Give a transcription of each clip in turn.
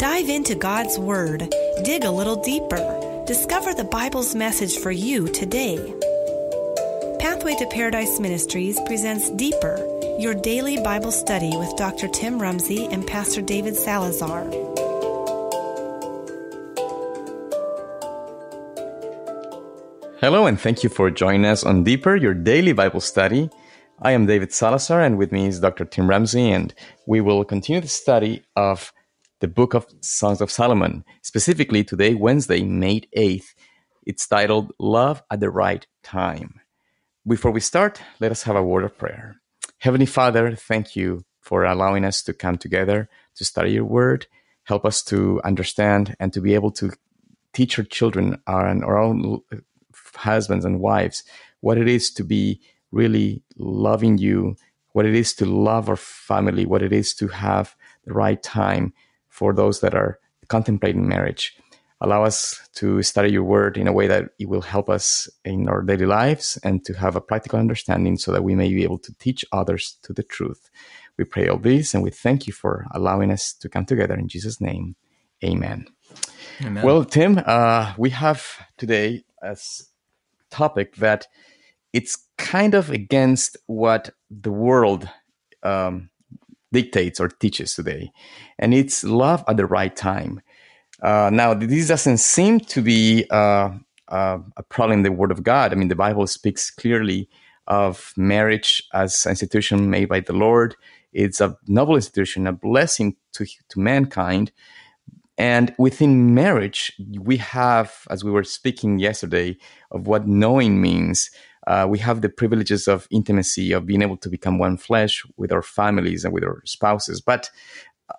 Dive into God's Word, dig a little deeper, discover the Bible's message for you today. Pathway to Paradise Ministries presents Deeper, your daily Bible study with Dr. Tim Rumsey and Pastor David Salazar. Hello, and thank you for joining us on Deeper, your daily Bible study. I am David Salazar, and with me is Dr. Tim Rumsey, and we will continue the study of the book of Songs of Solomon. Specifically, today, Wednesday, May 8th, it's titled Love at the Right Time. Before we start, let us have a word of prayer. Heavenly Father, thank you for allowing us to come together to study your word. Help us to understand and to be able to teach our children and our own husbands and wives what it is to be really loving you, what it is to love our family, what it is to have the right time for those that are contemplating marriage. Allow us to study your word in a way that it will help us in our daily lives and to have a practical understanding so that we may be able to teach others to the truth. We pray all this and we thank you for allowing us to come together in Jesus' name. Amen. Amen. Well, Tim, uh, we have today a topic that it's kind of against what the world um, dictates or teaches today, and it's love at the right time. Uh, now, this doesn't seem to be uh, uh, a problem in the Word of God. I mean, the Bible speaks clearly of marriage as an institution made by the Lord. It's a noble institution, a blessing to to mankind. And within marriage, we have, as we were speaking yesterday, of what knowing means uh, we have the privileges of intimacy, of being able to become one flesh with our families and with our spouses. But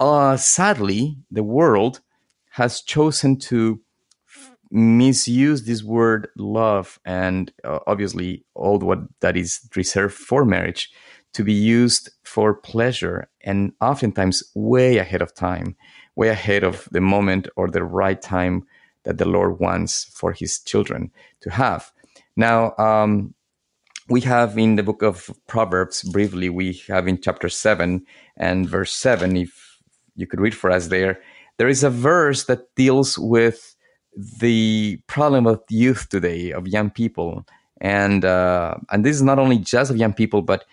uh, sadly, the world has chosen to misuse this word love and uh, obviously all what that is reserved for marriage to be used for pleasure and oftentimes way ahead of time, way ahead of the moment or the right time that the Lord wants for his children to have. Now, um, we have in the book of Proverbs, briefly, we have in chapter 7 and verse 7, if you could read for us there, there is a verse that deals with the problem of youth today, of young people. And, uh, and this is not only just of young people, but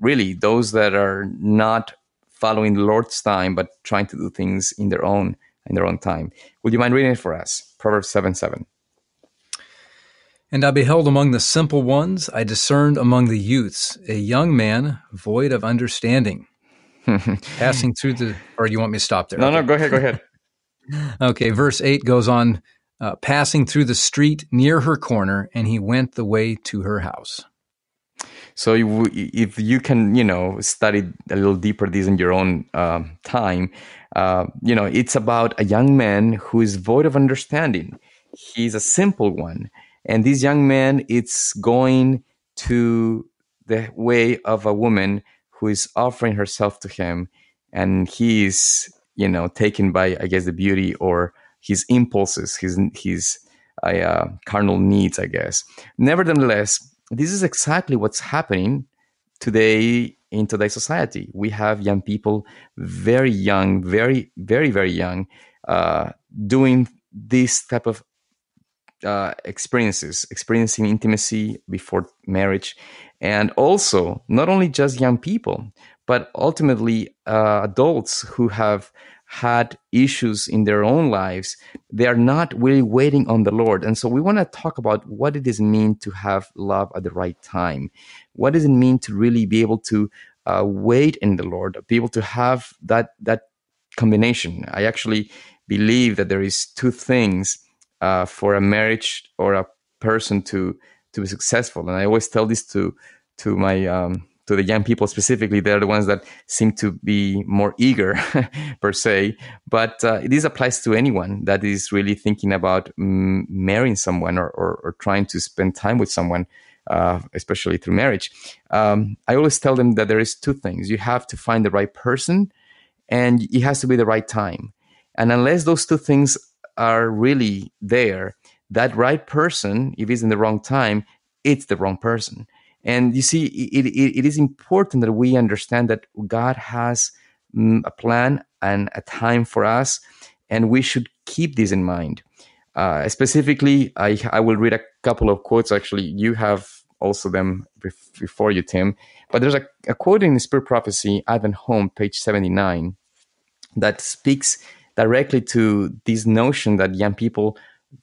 really those that are not following the Lord's time, but trying to do things in their own in their own time. Would you mind reading it for us? Proverbs 7 7. And I beheld among the simple ones, I discerned among the youths a young man void of understanding, passing through the. Or you want me to stop there? No, okay. no, go ahead, go ahead. okay, verse 8 goes on uh, passing through the street near her corner, and he went the way to her house. So if you can, you know, study a little deeper this in your own uh, time, uh, you know, it's about a young man who is void of understanding. He's a simple one and this young man, it's going to the way of a woman who is offering herself to him, and he is, you know, taken by, I guess, the beauty or his impulses, his his uh, carnal needs, I guess. Nevertheless, this is exactly what's happening today in today's society. We have young people, very young, very, very, very young, uh, doing this type of uh, experiences, experiencing intimacy before marriage, and also not only just young people, but ultimately uh, adults who have had issues in their own lives. They are not really waiting on the Lord, and so we want to talk about what it does mean to have love at the right time. What does it mean to really be able to uh, wait in the Lord, be able to have that that combination? I actually believe that there is two things uh, for a marriage or a person to to be successful. And I always tell this to to my um, to the young people specifically. They're the ones that seem to be more eager per se. But uh, this applies to anyone that is really thinking about mm, marrying someone or, or, or, trying to spend time with someone. Uh, especially through marriage, um, I always tell them that there is two things: you have to find the right person, and it has to be the right time. And unless those two things are really there, that right person, if it's in the wrong time, it's the wrong person. And you see, it, it, it is important that we understand that God has mm, a plan and a time for us. and we should keep this in mind. Uh, specifically, I, I will read a couple of quotes. Actually, you have also them before you, Tim. But there's a, a quote in the Spirit Prophecy, Advent Home, page 79, that speaks directly to this notion that young people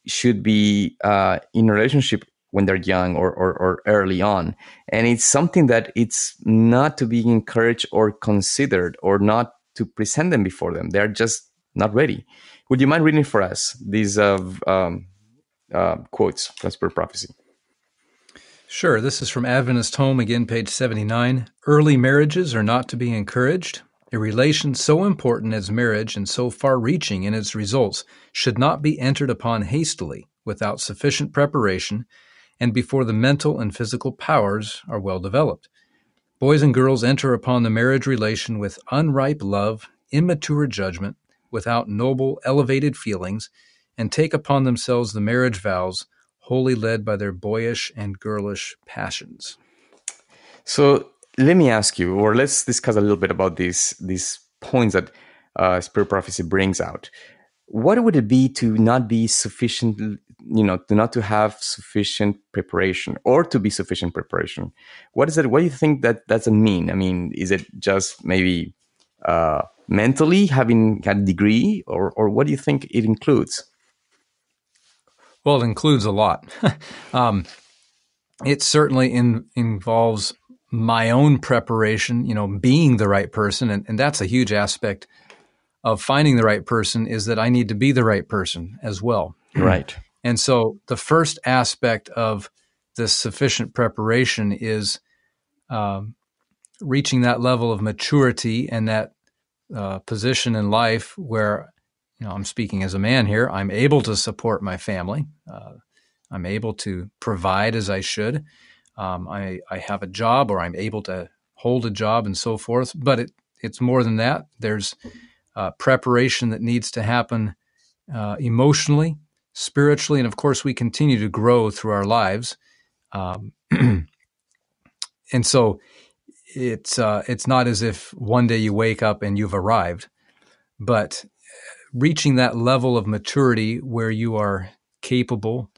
should be uh, in a relationship when they're young or, or, or, early on. And it's something that it's not to be encouraged or considered or not to present them before them. They're just not ready. Would you mind reading for us these uh, um, uh, quotes from Spirit Prophecy? Sure. This is from Adventist Home, again, page 79. Early marriages are not to be encouraged. A relation so important as marriage and so far reaching in its results should not be entered upon hastily, without sufficient preparation, and before the mental and physical powers are well developed. Boys and girls enter upon the marriage relation with unripe love, immature judgment, without noble, elevated feelings, and take upon themselves the marriage vows wholly led by their boyish and girlish passions. So let me ask you, or let's discuss a little bit about these these points that uh, spirit prophecy brings out. What would it be to not be sufficient, you know, to not to have sufficient preparation or to be sufficient preparation? What is it? What do you think that doesn't mean? I mean, is it just maybe uh, mentally having a degree, or or what do you think it includes? Well, it includes a lot. um, it certainly in, involves my own preparation, you know, being the right person. And, and that's a huge aspect of finding the right person is that I need to be the right person as well. Right. And so the first aspect of this sufficient preparation is um, reaching that level of maturity and that uh, position in life where, you know, I'm speaking as a man here, I'm able to support my family. Uh, I'm able to provide as I should um, I, I have a job or I'm able to hold a job and so forth. But it, it's more than that. There's uh, preparation that needs to happen uh, emotionally, spiritually, and of course, we continue to grow through our lives. Um, and so it's uh, it's not as if one day you wake up and you've arrived, but reaching that level of maturity where you are capable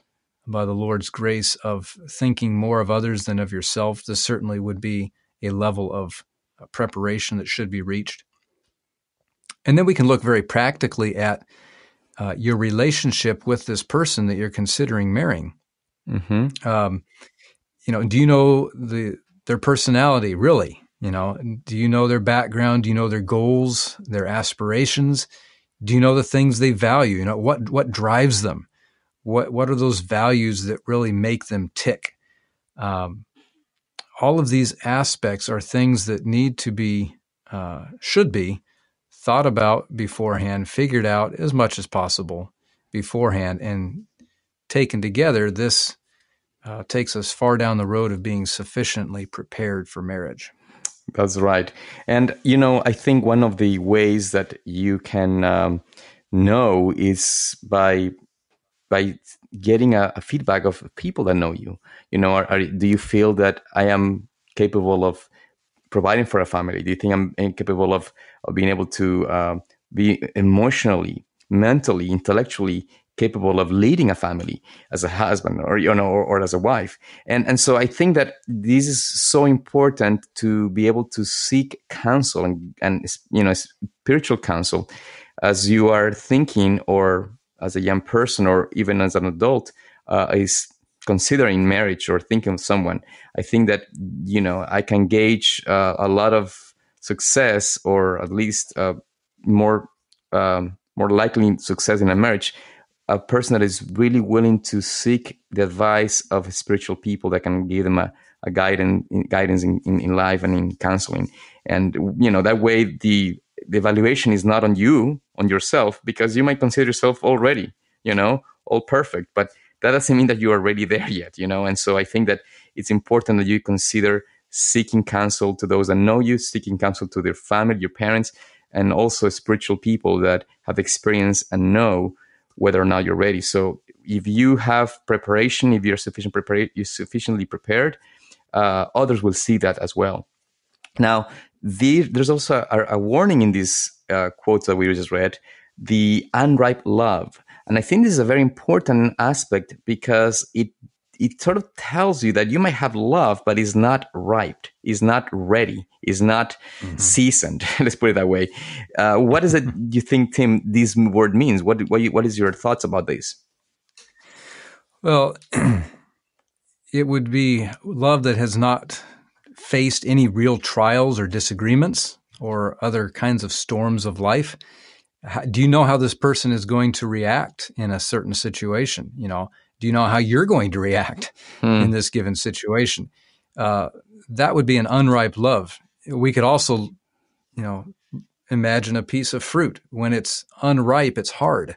by the Lord's grace of thinking more of others than of yourself, this certainly would be a level of uh, preparation that should be reached. And then we can look very practically at uh, your relationship with this person that you're considering marrying. Mm-hmm. Um, you know, do you know the their personality really? You know, do you know their background? Do you know their goals, their aspirations? Do you know the things they value? You know, what what drives them? What what are those values that really make them tick? Um, all of these aspects are things that need to be uh, should be thought about beforehand, figured out as much as possible beforehand, and taken together. This uh, takes us far down the road of being sufficiently prepared for marriage. That's right. And, you know, I think one of the ways that you can um, know is by by getting a, a, feedback of people that know you. You know, are, are, do you feel that I am capable of providing for a family? Do you think I'm capable of, of being able to uh, be emotionally, mentally, intellectually capable of leading a family as a husband or you know or, or, as a wife and and so i think that this is so important to be able to seek counsel and, and you know spiritual counsel as you are thinking or as a young person or even as an adult uh, is considering marriage or thinking of someone, I think that you know I can gauge uh, a lot of success or at least uh, more um, more likely success in a marriage. A person that is really willing to seek the advice of spiritual people that can give them a, a guidance, guidance in, in, in life and in counseling, and you know that way the the evaluation is not on you on yourself because you might consider yourself already you know all perfect but that doesn't mean that you are already there yet you know? And so i think that it's important that you consider seeking counsel to those that know you seeking counsel to their family your parents and also spiritual people that have experience and know whether or not you're ready. So if you have preparation if you're sufficient you're sufficiently prepared uh, others will see that as well. Now the, there's also a, a, warning in these uh, quotes that we just read the unripe love. And I think this is a very important aspect because it it sort of tells you that you might have love, but it's not ripe, is not ready, is not mm-hmm. seasoned. Let's put it that way. Uh, what is it you think, Tim? This word means. What what, what is your thoughts about this? Well, it would be love that has not faced any real trials or disagreements or other kinds of storms of life. Do you know how this person is going to react in a certain situation? You know, do you know how you're going to react hmm. in this given situation? Uh, that would be an unripe love. We could also, you know, imagine a piece of fruit. When it's unripe, it's hard.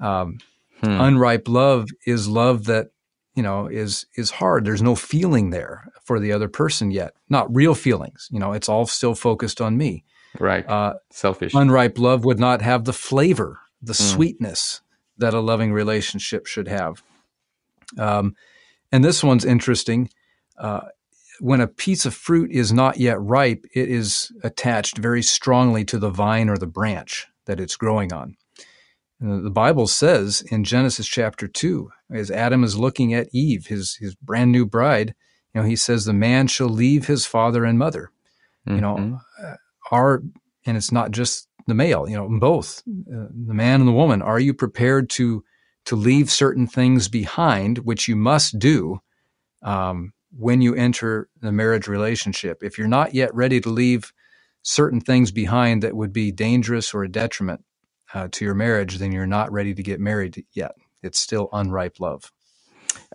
Um, hmm. Unripe love is love that you know is is hard. There's no feeling there for the other person yet. Not real feelings. You know, it's all still focused on me. Right. Uh, Selfish. Unripe love would not have the flavor, the hmm. sweetness that a loving relationship should have. Um, and this one's interesting. Uh, when a piece of fruit is not yet ripe, it is attached very strongly to the vine or the branch that it's growing on. The Bible says in Genesis chapter 2, as Adam is looking at Eve, his, his brand new bride, you know, he says, The man shall leave his father and mother. Mm-hmm. You know, mm-hmm. uh, are, and it's not just the male, you know, both, uh, the man and the woman, are you prepared to to leave certain things behind, which you must do um, when you enter the marriage relationship. If you're not yet ready to leave certain things behind that would be dangerous or a detriment uh, to your marriage, then you're not ready to get married yet. It's still unripe love.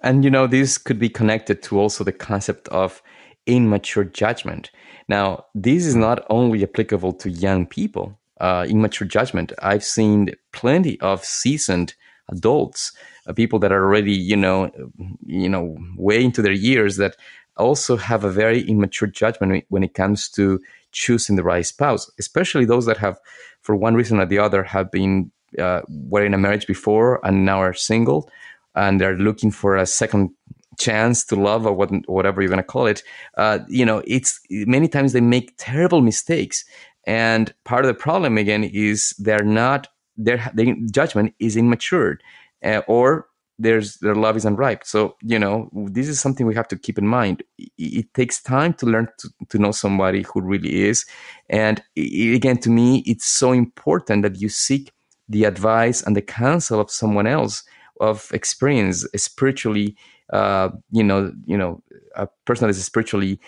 And you know, this could be connected to also the concept of immature judgment. Now, this is not only applicable to young people. Uh, immature judgment. I've seen plenty of seasoned adults, uh, people that are already, you know, you know, way into their years that also have a very immature judgment when it comes to choosing the right spouse, especially those that have, for one reason or the other, have been uh, were in a marriage before and now are single, and they're looking for a second chance to love or what, whatever you're going to call it. Uh, you know, it's many times they make terrible mistakes, and part of the problem again is they're not their, their judgment is immature uh, or there's their love is unripe so you know this is something we have to keep in mind. It, it takes time to learn to, to know somebody who really is. And it, again to me it's so important that you seek the advice and the counsel of someone else of experience spiritually uh, you know you know a person that is spiritually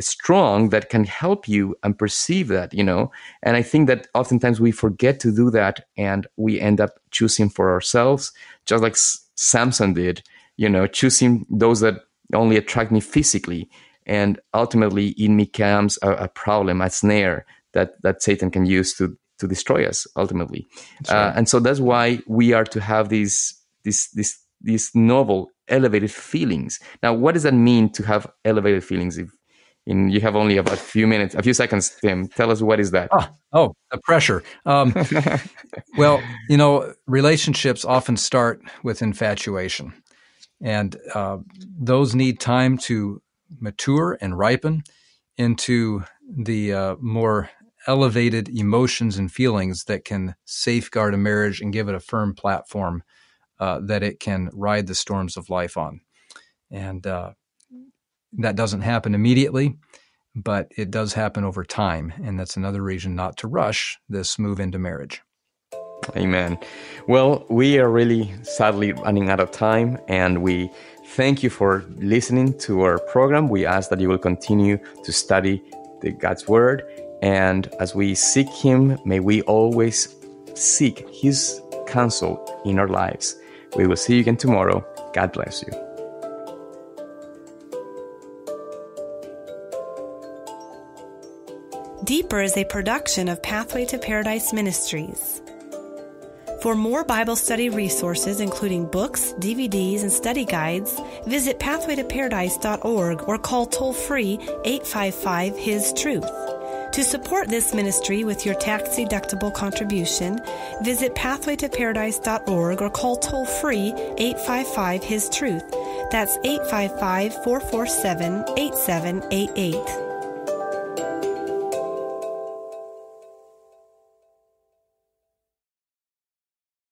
strong that can help you and perceive that, you know. And I think that oftentimes we forget to do that and we end up choosing for ourselves, just like Samson did, you know, choosing those that only attract me physically. And ultimately, it becomes a, a problem, a snare that, that Satan can use to, to destroy us ultimately. Uh, right. Uh, and so that's why we are to have these, these, these, these novel, elevated feelings. Now, what does that mean to have elevated feelings? If in you have only about a few minutes, a few seconds, Tim. Tell us what is that? Oh, oh the pressure. Um, well, you know, relationships often start with infatuation, and uh, those need time to mature and ripen into the uh, more elevated emotions and feelings that can safeguard a marriage and give it a firm platform uh, that it can ride the storms of life on. And uh, that doesn't happen immediately, but it does happen over time. And that's another reason not to rush this move into marriage. Amen. Well, we are really sadly running out of time, and we thank you for listening to our program. We ask that you will continue to study the God's Word, and as we seek Him, may we always seek His counsel in our lives. We will see you again tomorrow. God bless you. Deeper is a production of Pathway to Paradise Ministries. For more Bible study resources, including books, DVDs, and study guides, visit pathwaytoparadise.org or call toll free 855 His Truth. To support this ministry with your tax deductible contribution, visit pathwaytoparadise.org or call toll free 855 His Truth. That's 855 447 8788.